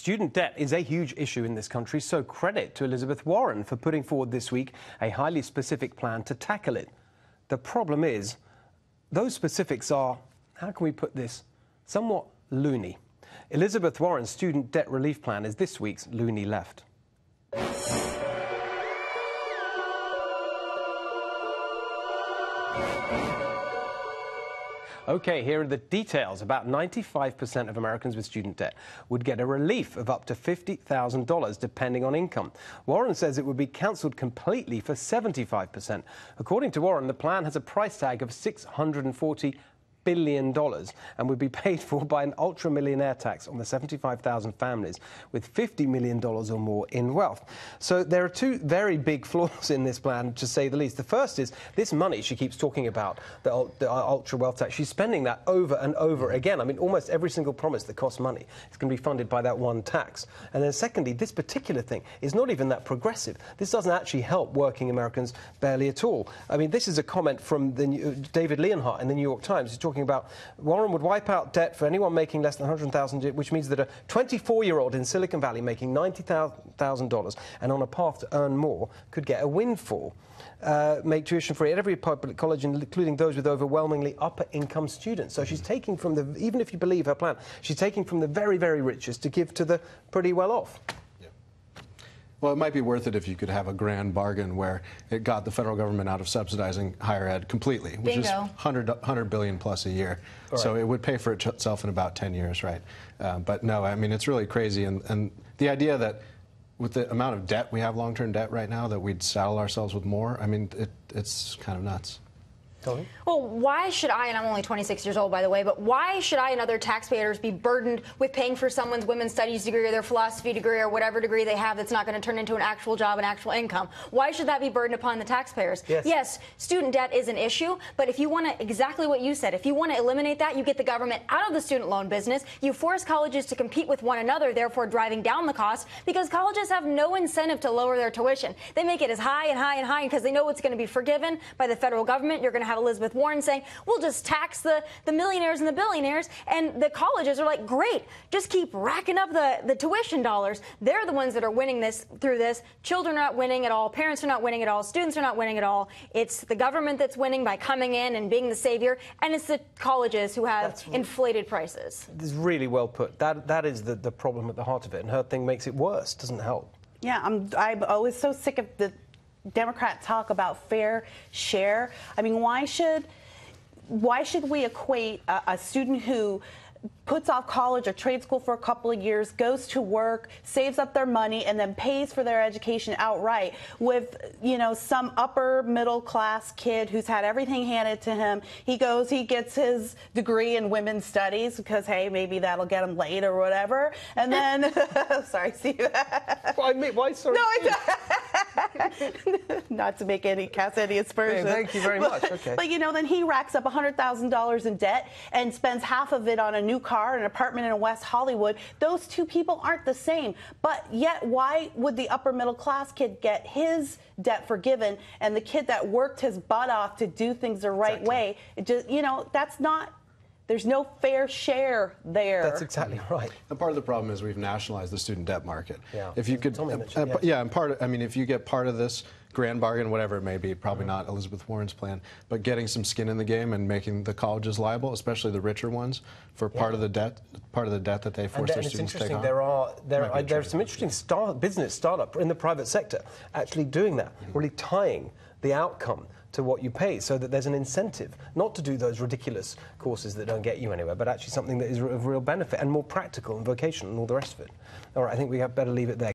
Student debt is a huge issue in this country, so credit to Elizabeth Warren for putting forward this week a highly specific plan to tackle it. The problem is, those specifics are, how can we put this, somewhat loony. Elizabeth Warren's student debt relief plan is this week's loony left. Okay, here are the details. About 95% of Americans with student debt would get a relief of up to $50,000 depending on income. Warren says it would be cancelled completely for 75%. According to Warren, the plan has a price tag of 640 billion dollars and would be paid for by an ultra millionaire tax on the 75,000 families with 50 million dollars or more in wealth. So there are two very big flaws in this plan, to say the least. The first is this money she keeps talking about, the, the uh, ultra wealth tax. She's spending that over and over again. I mean, almost every single promise that costs money is going to be funded by that one tax. And then secondly, this particular thing is not even that progressive. This doesn't actually help working Americans barely at all. I mean, this is a comment from the, uh, David Leonhardt in the New York Times. Talking about Warren would wipe out debt for anyone making less than 100,000, which means that a 24-year-old in Silicon Valley making $90,000 and on a path to earn more could get a windfall. Uh, make tuition free at every public college, including those with overwhelmingly upper income students. So she's taking from the, even if you believe her plan, she's taking from the very, very richest to give to the pretty well off. Well, it might be worth it if you could have a grand bargain where it got the federal government out of subsidizing higher ed completely, which Bingo. is 100, 100 billion plus a year. Right. So it would pay for itself in about 10 years, right? Uh, but no, I mean, it's really crazy. And, and the idea that with the amount of debt we have, long-term debt right now, that we'd saddle ourselves with more, I mean, it, it's kind of nuts. Tony? Well, why should I, and I'm only 26 years old, by the way, but why should I and other taxpayers be burdened with paying for someone's women's studies degree or their philosophy degree or whatever degree they have that's not going to turn into an actual job and actual income? Why should that be burdened upon the taxpayers? Yes. yes, student debt is an issue, but if you want to, exactly what you said, if you want to eliminate that, you get the government out of the student loan business, you force colleges to compete with one another, therefore driving down the cost, because colleges have no incentive to lower their tuition. They make it as high and high and high because they know it's going to be forgiven by the federal government. You're going to have Elizabeth Warren saying, we'll just tax the, the millionaires and the billionaires. And the colleges are like, great, just keep racking up the, the tuition dollars. They're the ones that are winning this through this. Children are not winning at all. Parents are not winning at all. Students are not winning at all. It's the government that's winning by coming in and being the savior. And it's the colleges who have that's inflated prices. This is really well put. That, that is the, the problem at the heart of it. And her thing makes it worse, doesn't help. Yeah, I'm, I'm always so sick of the Democrat talk about fair share. I mean, why should why should we equate a, a student who puts off college or trade school for a couple of years, goes to work, saves up their money, and then pays for their education outright with, you know, some upper middle class kid who's had everything handed to him. He goes, he gets his degree in women's studies because, hey, maybe that'll get him laid or whatever. And then, sorry, see that? Why, why sorry? No, not to make any cast any aspersions. Hey, thank you very but, much. Okay. But you know, then he racks up $100,000 in debt and spends half of it on a new car, an apartment in West Hollywood. Those two people aren't the same. But yet, why would the upper middle class kid get his debt forgiven and the kid that worked his butt off to do things the right exactly. way? Just, you know, that's not there's no fair share there. That's exactly right. And part of the problem is we've nationalized the student debt market. Yeah. If you could, uh, uh, yes. yeah, and part. Of, I mean, if you get part of this grand bargain, whatever it may be, probably mm-hmm. not Elizabeth Warren's plan, but getting some skin in the game and making the colleges liable, especially the richer ones, for yeah. part of the debt, part of the debt that they force their students to take on. There are there are, there's some interesting start, business startup in the private sector actually doing that, mm-hmm. really tying the outcome to what you pay so that there's an incentive not to do those ridiculous courses that don't get you anywhere, but actually something that is of real benefit and more practical and vocational and all the rest of it. All right, I think we have better leave it there.